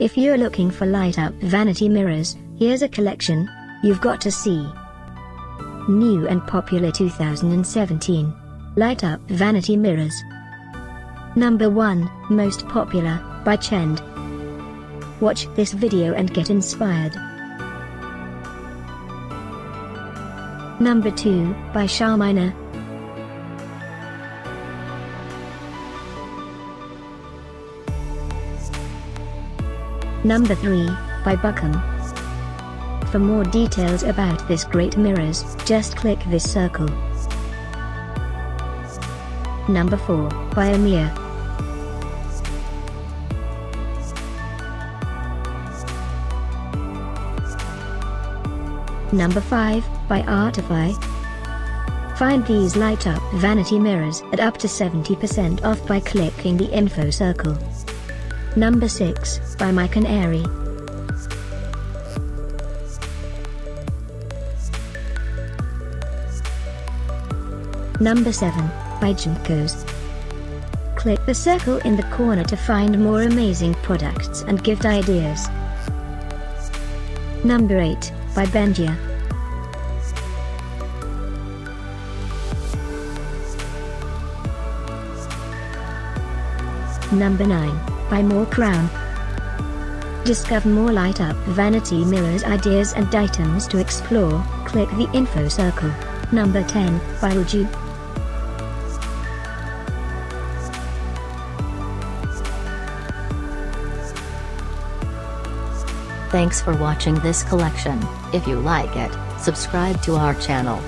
If you're looking for light up vanity mirrors, here's a collection you've got to see. New and popular 2017 Light up vanity mirrors. Number 1 Most popular by Chende. Watch this video and get inspired. Number 2 by Charminer. Number 3, by Bukm. For more details about this great mirrors, just click this circle. Number 4, by Amir. Number 5, by Artifi. Find these light up vanity mirrors at up to 70% off by clicking the info circle. Number 6, by My Canary. Number 7, by Junkos. Click the circle in the corner to find more amazing products and gift ideas. Number 8, by Benjia. Number 9, by Mallcrown. Discover more light up vanity mirrors ideas and items to explore, click the info circle. Number 10, by Uju. Thanks for watching this collection. If you like it, subscribe to our channel.